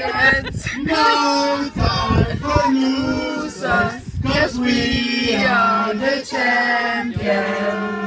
champions. No time for losers, cause we are the champions.